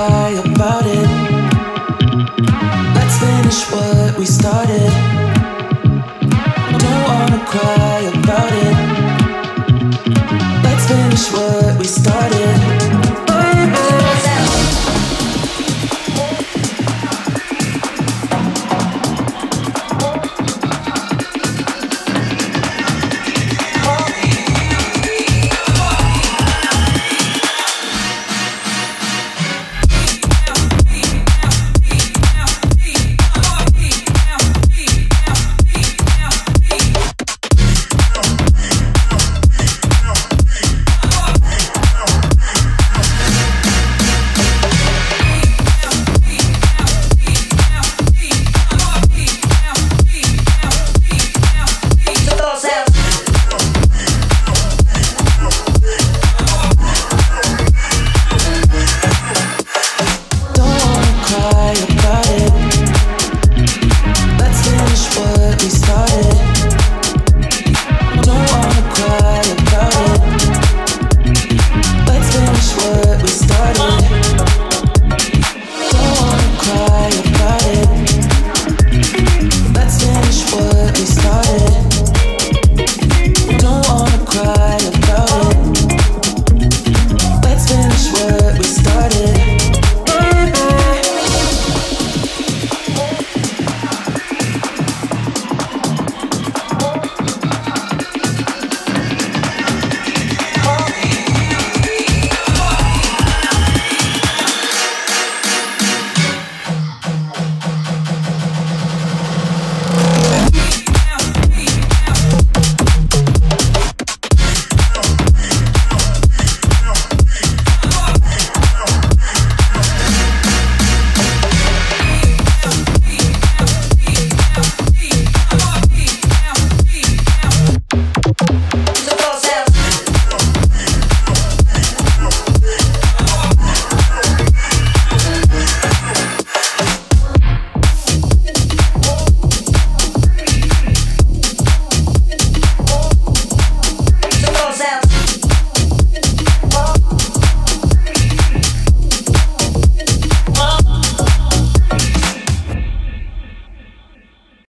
cry about it. Let's finish what we started. Don't wanna cry about it. Let's finish what we started.